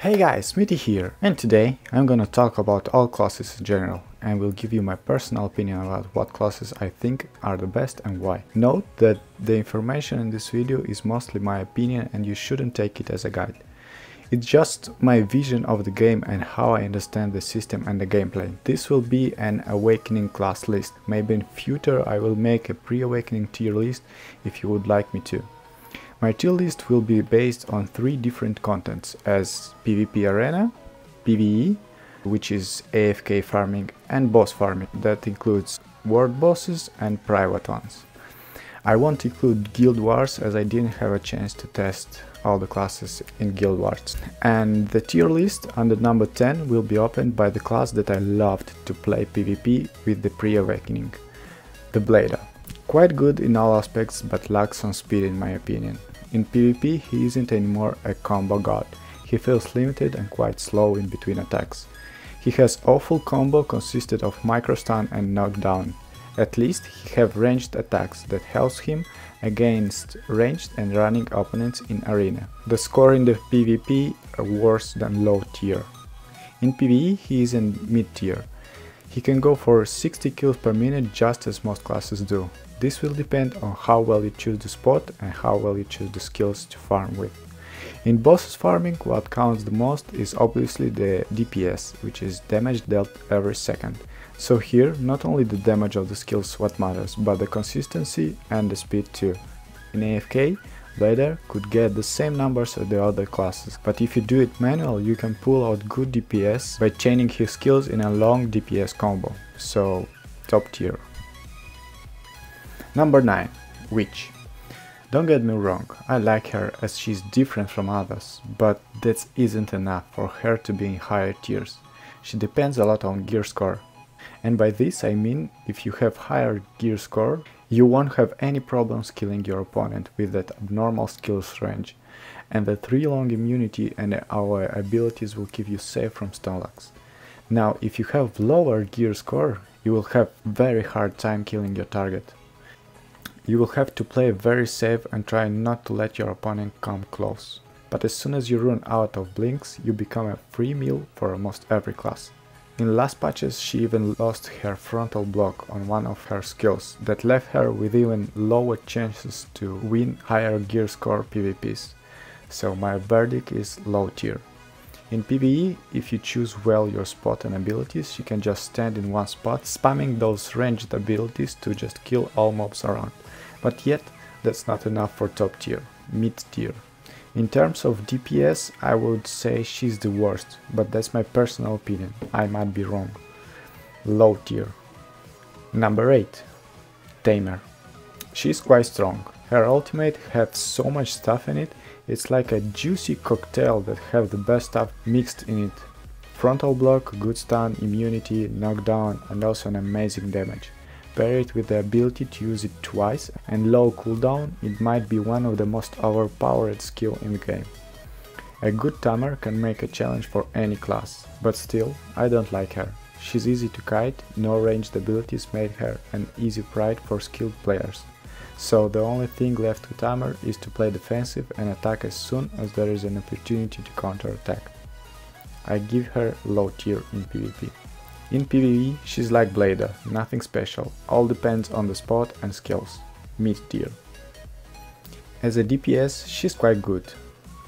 Hey guys, Smithy here, and today I'm gonna talk about all classes in general and will give you my personal opinion about what classes I think are the best and why. Note that the information in this video is mostly my opinion and you shouldn't take it as a guide. It's just my vision of the game and how I understand the system and the gameplay. This will be an awakening class list. Maybe in future I will make a pre-awakening tier list if you would like me to. My tier list will be based on three different contents as PvP Arena, PvE, which is AFK farming, and boss farming, that includes world bosses and private ones. I won't include Guild Wars as I didn't have a chance to test all the classes in Guild Wars. And the tier list under number 10 will be opened by the class that I loved to play PvP with the pre-awakening, the Blader. Quite good in all aspects but lacks on speed in my opinion. In PvP he isn't anymore a combo god, he feels limited and quite slow in between attacks. He has awful combo consisted of microstun and knockdown. At least he have ranged attacks that helps him against ranged and running opponents in arena. The score in the PvP are worse than low tier. In PvE he is in mid tier. He can go for 60 kills per minute just as most classes do. This will depend on how well you choose the spot and how well you choose the skills to farm with. In bosses farming, what counts the most is obviously the DPS, which is damage dealt every second. So here, not only the damage of the skills what matters, but the consistency and the speed too. In AFK, Blader could get the same numbers as the other classes, but if you do it manual, you can pull out good DPS by chaining his skills in a long DPS combo, so top tier. Number 9. Witch. Don't get me wrong, I like her as she's different from others, but that isn't enough for her to be in higher tiers. She depends a lot on gear score. And by this I mean, if you have higher gear score, you won't have any problems killing your opponent with that abnormal skills range. And the 3 long immunity and our abilities will keep you safe from stunlocks. Now, if you have lower gear score, you will have very hard time killing your target. You will have to play very safe and try not to let your opponent come close. But as soon as you run out of blinks, you become a free meal for almost every class. In last patches she even lost her frontal block on one of her skills, that left her with even lower chances to win higher gear score PvPs. So my verdict is low tier. In PvE, if you choose well your spot and abilities, you can just stand in one spot, spamming those ranged abilities to just kill all mobs around. But yet, that's not enough for top tier, mid tier. In terms of DPS, I would say she's the worst, but that's my personal opinion, I might be wrong. Low tier. Number 8. Tamer. She's quite strong. Her ultimate has so much stuff in it, it's like a juicy cocktail that have the best stuff mixed in it. Frontal block, good stun, immunity, knockdown and also an amazing damage. Pair it with the ability to use it twice and low cooldown, it might be one of the most overpowered skill in the game. A good tamer can make a challenge for any class, but still, I don't like her. She's easy to kite, no ranged abilities make her an easy pride for skilled players. So the only thing left to tamer is to play defensive and attack as soon as there is an opportunity to counterattack. I give her low tier in PvP. In PvE, she's like Blader, nothing special, all depends on the spot and skills, mid tier. As a DPS, she's quite good.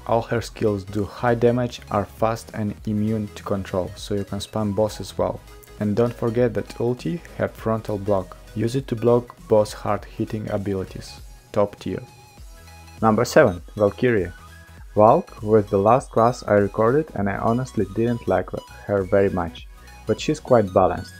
All her skills do high damage, are fast and immune to control, so you can spam bosses well. And don't forget that ulti have frontal block, use it to block boss hard hitting abilities, top tier. Number 7, Valkyria. Valk was the last class I recorded and I honestly didn't like her very much but she's quite balanced.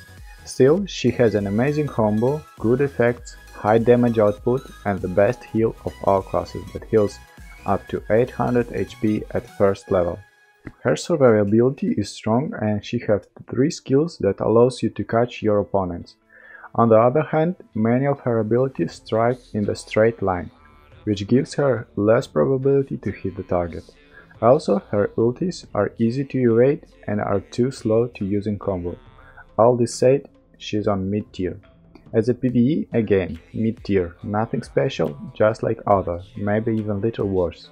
Still, she has an amazing combo, good effects, high damage output and the best heal of all classes that heals up to 800 HP at first level. Her survivability is strong and she has 3 skills that allows you to catch your opponents. On the other hand, many of her abilities strike in the straight line, which gives her less probability to hit the target. Also, her ultis are easy to evade and are too slow to use in combo. All this said, she's on mid tier. As a PvE, again, mid tier, nothing special, just like other, maybe even little worse.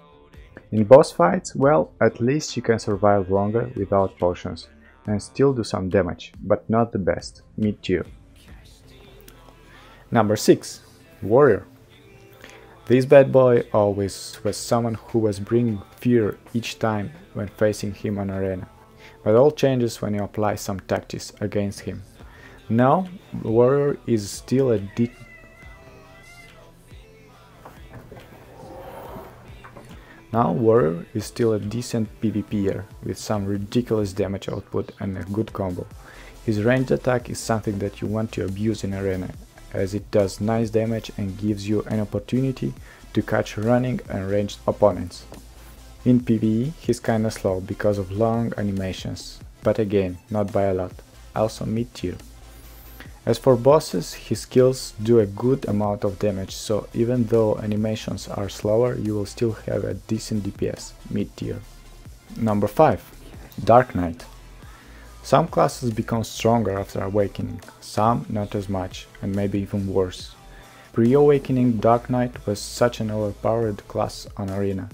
In boss fights, well, at least you can survive longer without potions and still do some damage, but not the best, mid tier. Number 6. Warrior. This bad boy always was someone who was bringing fear each time when facing him on arena, but all changes when you apply some tactics against him. Now, Warrior is still Now Warrior is still a decent PvPer with some ridiculous damage output and a good combo. His ranged attack is something that you want to abuse in arena as it does nice damage and gives you an opportunity to catch running and ranged opponents. In PvE he's kinda slow because of long animations, but again not by a lot, also mid tier. As for bosses, his skills do a good amount of damage, so even though animations are slower, you will still have a decent DPS, mid tier. Number 5. Dark Knight. Some classes become stronger after awakening, some not as much, and maybe even worse. Pre-awakening Dark Knight was such an overpowered class on Arena.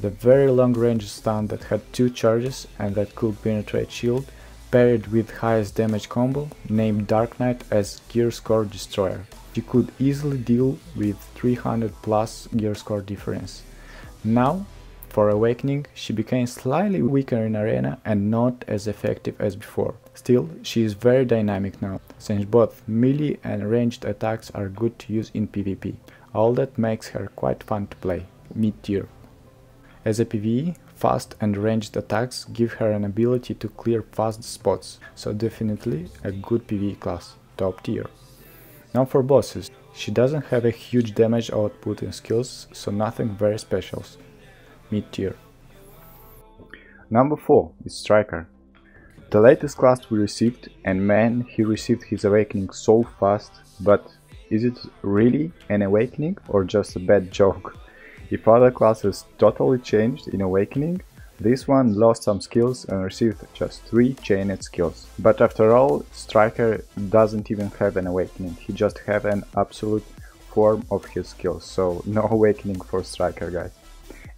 The very long range stun that had two charges and that could penetrate shield paired with highest damage combo, named Dark Knight as Gear Score Destroyer. You could easily deal with 300 plus gear score difference. Now, for Awakening, she became slightly weaker in Arena and not as effective as before. Still, she is very dynamic now, since both melee and ranged attacks are good to use in PvP. All that makes her quite fun to play, mid tier. As a PvE, Fast and ranged attacks give her an ability to clear fast spots, so definitely a good PvE class, top tier. Now for bosses, she doesn't have a huge damage output in skills, so nothing very special, mid tier. Number 4 is Striker. The latest class we received, and man, he received his awakening so fast, but is it really an awakening or just a bad joke? If other classes totally changed in Awakening, this one lost some skills and received just 3 chained skills. But after all, Striker doesn't even have an Awakening, he just have an absolute form of his skills, so no Awakening for Striker guys.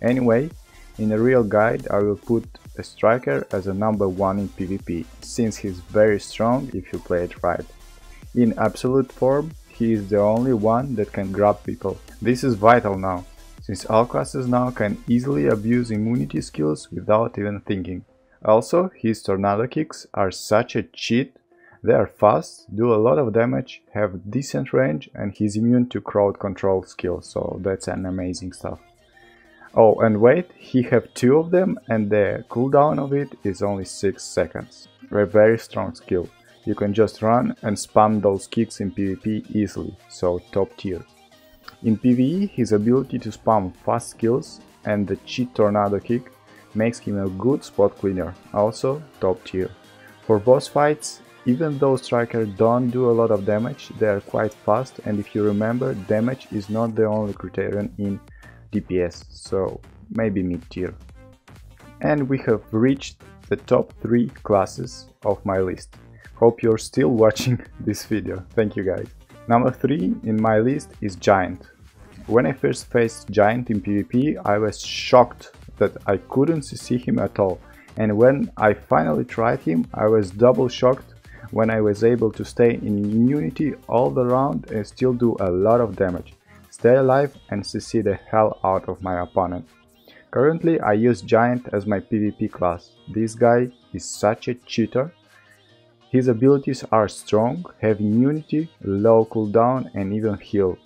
Anyway, in a real guide I will put a Striker as a number 1 in PvP, since he's very strong if you play it right. In absolute form, he is the only one that can grab people. This is vital now, since all classes now can easily abuse immunity skills without even thinking. Also, his tornado kicks are such a cheat, they are fast, do a lot of damage, have decent range and he's immune to crowd control skill, so that's an amazing stuff. Oh, and wait, he have two of them and the cooldown of it is only 6 seconds. A very strong skill. You can just run and spam those kicks in PvP easily, so top tier. In PvE, his ability to spam fast skills and the cheat tornado kick makes him a good spot cleaner, also top tier. For boss fights, even though strikers don't do a lot of damage, they are quite fast and if you remember, damage is not the only criterion in DPS, so maybe mid tier. And we have reached the top 3 classes of my list. Hope you're still watching this video, thank you guys. Number 3 in my list is Giant. When I first faced Giant in PvP, I was shocked that I couldn't see him at all. And when I finally tried him, I was double shocked when I was able to stay in immunity all the round and still do a lot of damage, stay alive and CC the hell out of my opponent. Currently I use Giant as my PvP class. This guy is such a cheater his abilities are strong, have immunity, low cooldown and even heal.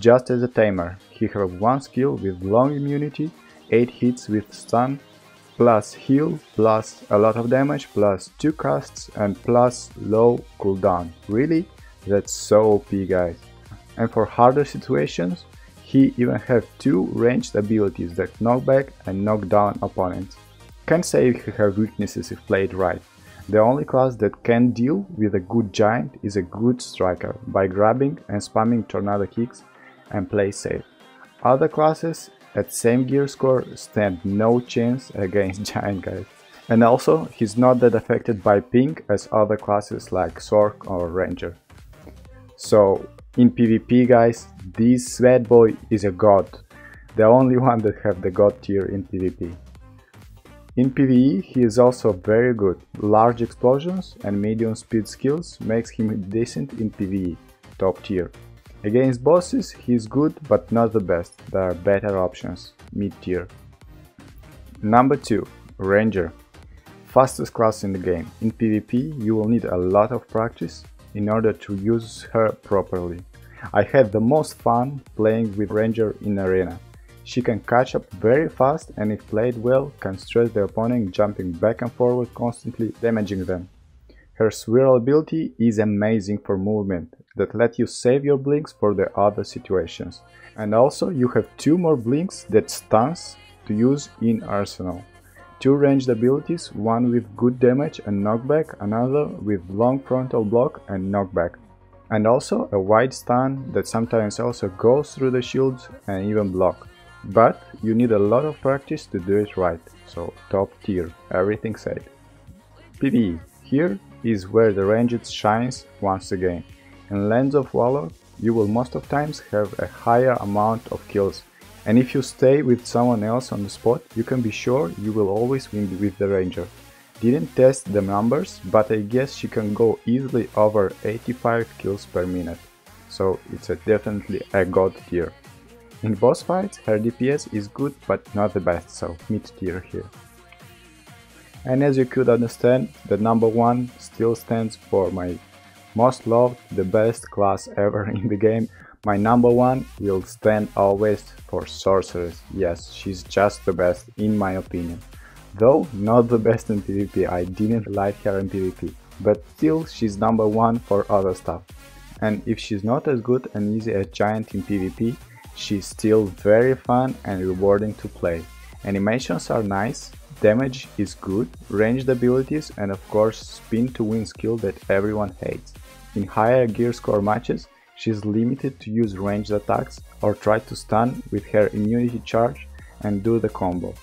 Just as a tamer, he has one skill with long immunity, 8 hits with stun, plus heal, plus a lot of damage, plus 2 casts and plus low cooldown. Really? That's so OP guys. And for harder situations, he even have two ranged abilities that knock back and knock down opponents. Can't say he have weaknesses if played right, the only class that can deal with a good giant is a good striker by grabbing and spamming tornado kicks and play safe. Other classes at same gear score stand no chance against giant guys. And also, he's not that affected by ping as other classes like Sorc or Ranger. So, in PvP guys, this bad boy is a god. the only one that have the god tier in PvP. In PvE he is also very good, large explosions and medium speed skills makes him decent in PvE, top tier. Against bosses he is good but not the best, there are better options, mid tier. Number 2. Ranger Fastest class in the game. In PvP you will need a lot of practice in order to use her properly. I had the most fun playing with Ranger in Arena. She can catch up very fast and if played well can stress the opponent jumping back and forward constantly damaging them. Her swirl ability is amazing for movement that let you save your blinks for the other situations. And also you have two more blinks that stuns to use in arsenal. Two ranged abilities, one with good damage and knockback, another with long frontal block and knockback. And also a wide stun that sometimes also goes through the shields and even block. But you need a lot of practice to do it right, so top tier, everything said. PvE. Here is where the ranged shines once again. In Lands of Valor, you will most of times have a higher amount of kills, and if you stay with someone else on the spot, you can be sure you will always win with the ranger. Didn't test the numbers, but I guess she can go easily over 85 kills per minute, so it's a definitely a god tier. In boss fights, her DPS is good but not the best, so mid tier here. And as you could understand, the number one still stands for my most loved, the best class ever in the game. My number one will stand always for Sorceress. Yes, she's just the best in my opinion. Though not the best in PvP, I didn't like her in PvP, but still she's number one for other stuff. And if she's not as good and easy as Giant in PvP, She's still very fun and rewarding to play. Animations are nice, damage is good, ranged abilities and of course spin to win skill that everyone hates. In higher gear score matches, she's limited to use ranged attacks or try to stun with her immunity charge and do the combo.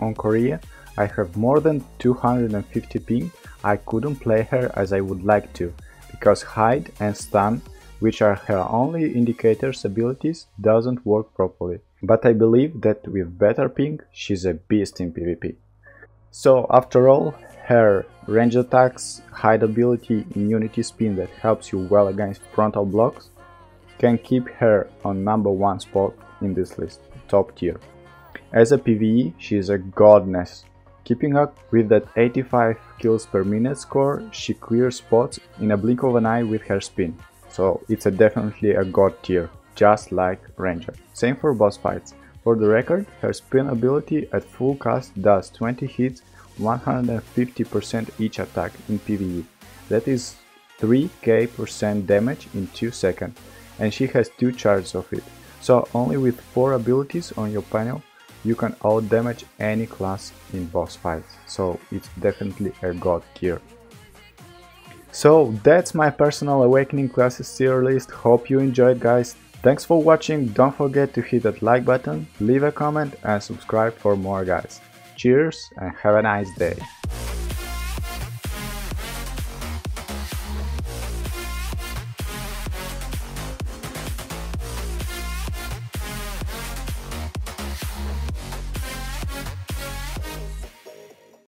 On Korea, I have more than 250 ping, I couldn't play her as I would like to, because hide and stun which are her only indicators abilities, doesn't work properly. But I believe that with better ping, she's a beast in PvP. So after all, her range attacks, hide ability, immunity spin that helps you well against frontal blocks can keep her on number one spot in this list, top tier. As a PvE, she is a godness. Keeping up with that 85 kills per minute score, she clears spots in a blink of an eye with her spin so it's a definitely a god tier, just like Ranger. Same for boss fights. For the record, her spin ability at full cast does 20 hits, 150% each attack in PvE. That is 3k damage in 2 seconds, and she has 2 charges of it. So only with 4 abilities on your panel, you can out damage any class in boss fights, so it's definitely a god tier. So that's my personal Awakening classes tier list, hope you enjoyed guys. Thanks for watching, don't forget to hit that like button, leave a comment and subscribe for more guys. Cheers and have a nice day.